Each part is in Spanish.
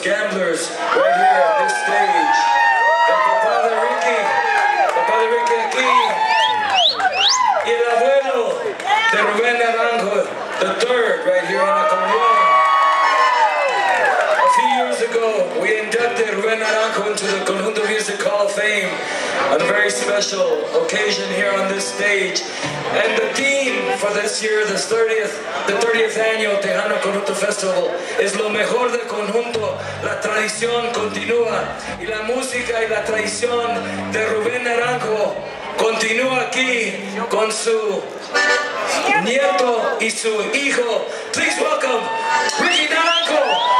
gamblers, special occasion here on this stage. And the theme for this year, the 30th, the 30th annual Tejano Conjunto Festival, es lo mejor del conjunto. La tradición continúa y la música y la tradición de Rubén Naranjo continúa aquí con su nieto y su hijo. Please welcome Ricky Naranjo.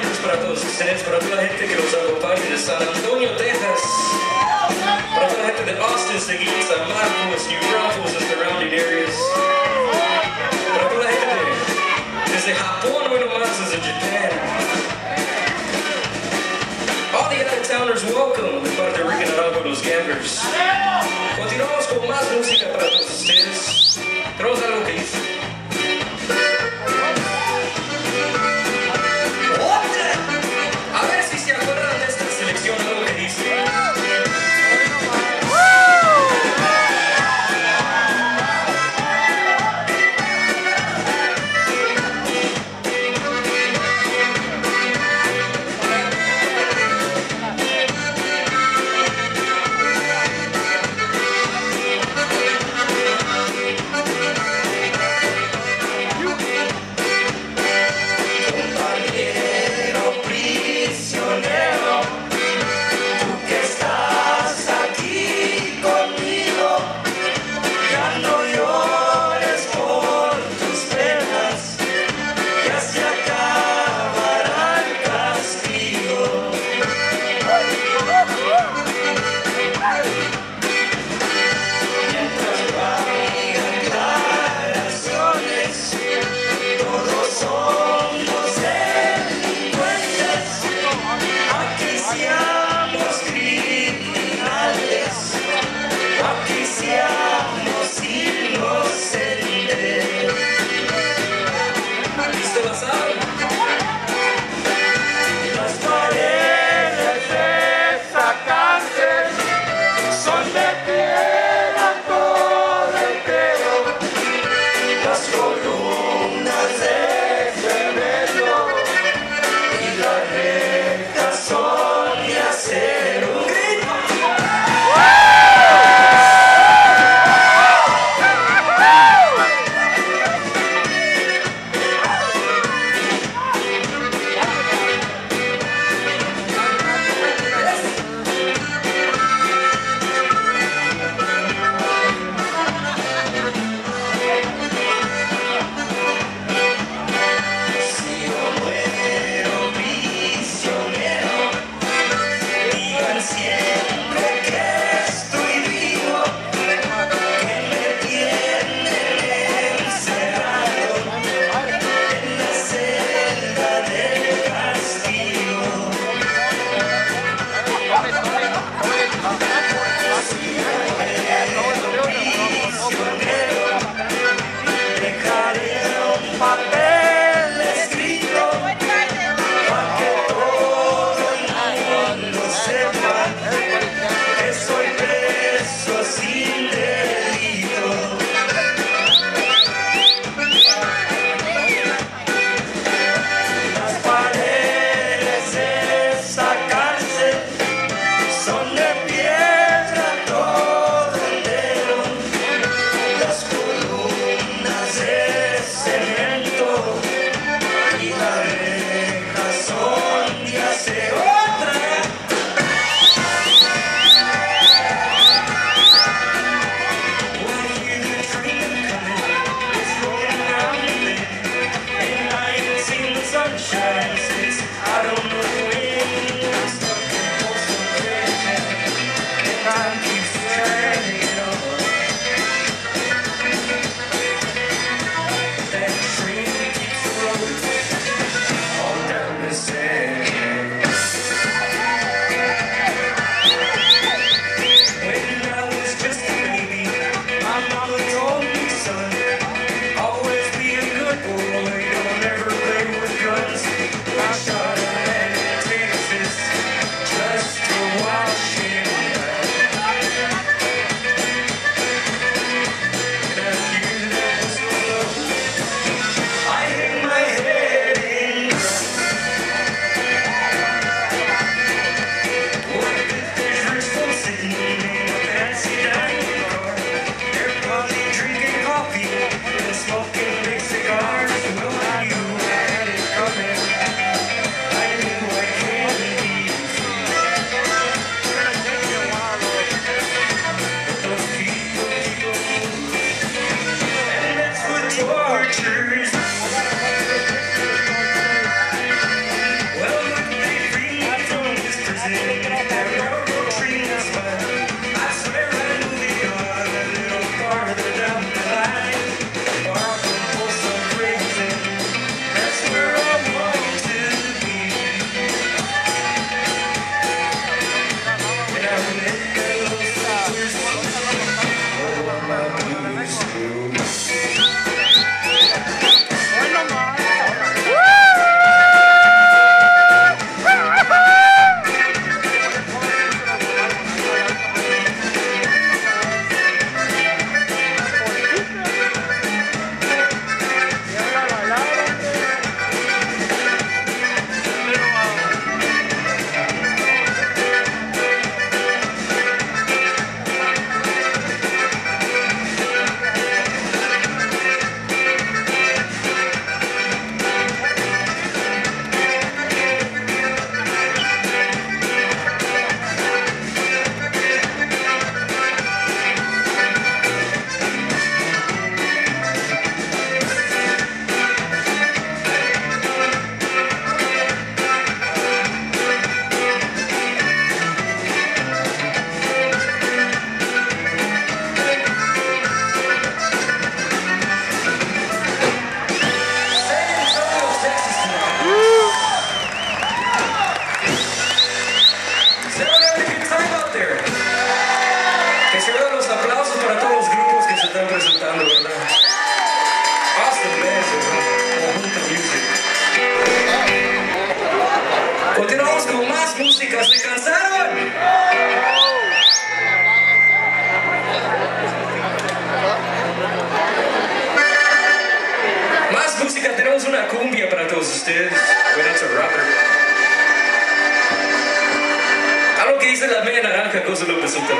miembros, para todos ustedes, para toda la gente que nos acompaña de San Antonio, Texas, para toda la gente de Austin, Seguí, San Marcos, New Braunfels, and surrounding areas, para toda la gente desde Japón, bueno más, desde Japan. All the other towners welcome de parte de Ricky Naranjo, los Gamblers. Continuamos con más música para todos ustedes. Tenemos algo todos ustedes. Buenas Algo que dice la media naranja, José López Ultra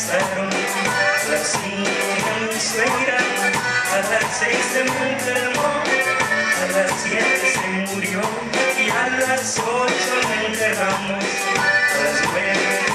estaron las cinco niñas se irán a las seis se enfermó a las siete se murió y a las ocho me enterramos pues a las nueve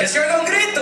Esse senhor dá um grito!